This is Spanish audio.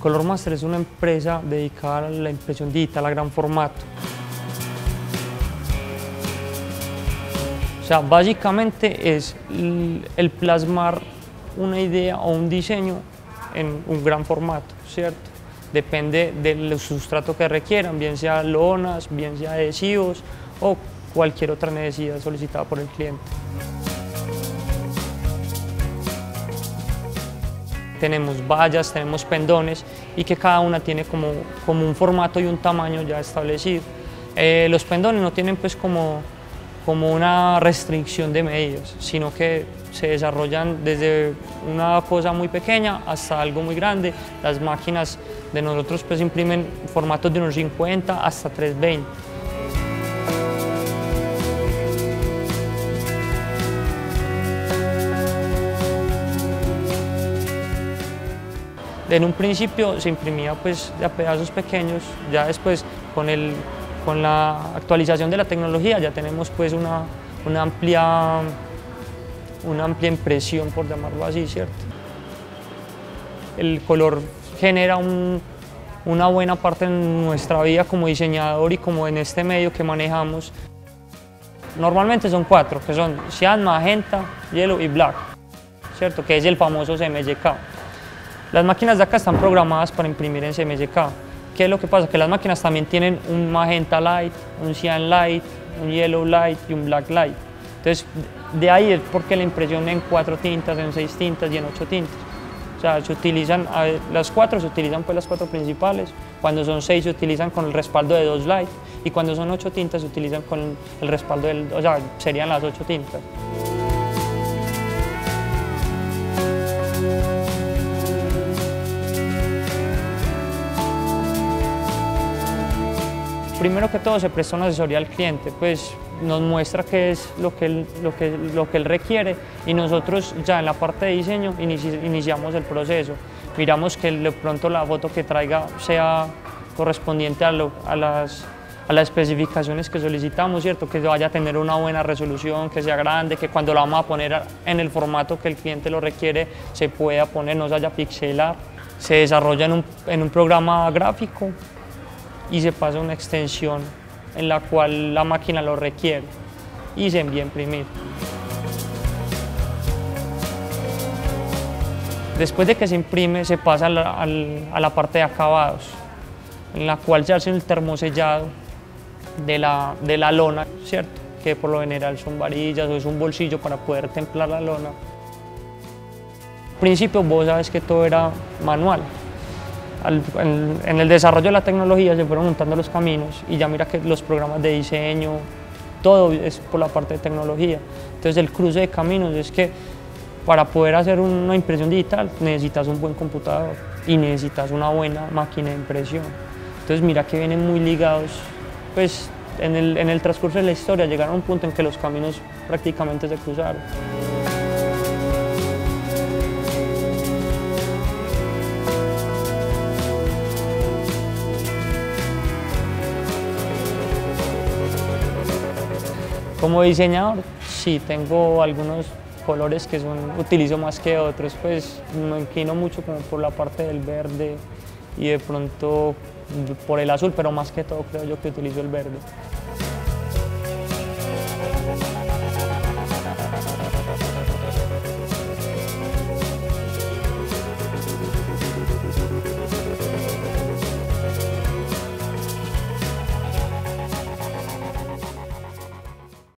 Color Master es una empresa dedicada a la impresión digital a gran formato. O sea, básicamente es el plasmar una idea o un diseño en un gran formato, ¿cierto? Depende del sustrato que requieran, bien sea lonas, bien sea adhesivos o cualquier otra necesidad solicitada por el cliente. Tenemos vallas, tenemos pendones y que cada una tiene como, como un formato y un tamaño ya establecido. Eh, los pendones no tienen pues como, como una restricción de medios, sino que se desarrollan desde una cosa muy pequeña hasta algo muy grande. Las máquinas de nosotros pues imprimen formatos de unos 50 hasta 320. En un principio se imprimía pues a pedazos pequeños, ya después con, el, con la actualización de la tecnología ya tenemos pues una, una, amplia, una amplia impresión, por llamarlo así, ¿cierto? El color genera una buena parte en nuestra vida como diseñador y como en este medio que manejamos. Normalmente son cuatro, que son cian, magenta, yellow y black, ¿cierto? Que es el famoso CMYK. Las máquinas de acá están programadas para imprimir en CMYK. ¿Qué es lo que pasa? Que las máquinas también tienen un magenta light, un cyan light, un yellow light y un black light. Entonces, de ahí es porque la impresión en cuatro tintas, en seis tintas y en ocho tintas. O sea, se utilizan, las cuatro se utilizan pues las cuatro principales, cuando son seis se utilizan con el respaldo de dos light y cuando son ocho tintas se utilizan con el respaldo del, o sea, serían las ocho tintas. Primero que todo se presta una asesoría al cliente, pues nos muestra qué es lo que él, lo que, lo que él requiere y nosotros ya en la parte de diseño iniciamos el proceso. Miramos que de pronto la foto que traiga sea correspondiente a, a, las, a las especificaciones que solicitamos, ¿cierto? que vaya a tener una buena resolución, que sea grande, que cuando la vamos a poner en el formato que el cliente lo requiere se pueda poner, no se haya pixelar. Se desarrolla en un, en un programa gráfico y se pasa una extensión en la cual la máquina lo requiere y se envía a imprimir. Después de que se imprime se pasa a la, parte de acabados, en la cual se hace el termosellado de la, de la lona, ¿cierto? que por lo general son varillas o es un bolsillo para poder templar la lona. Al principio vos sabes que todo era manual, en, el desarrollo de la tecnología se fueron montando los caminos y ya mira que los programas de diseño, todo es por la parte de tecnología. Entonces el cruce de caminos es que para poder hacer una impresión digital necesitas un buen computador y necesitas una buena máquina de impresión. Entonces mira que vienen muy ligados, pues en el, en el transcurso de la historia llegaron a un punto en que los caminos prácticamente se cruzaron. Como diseñador, sí, tengo algunos colores que son, utilizo más que otros, pues me inclino mucho como por la parte del verde y de pronto por el azul, pero más que todo creo yo que utilizo el verde.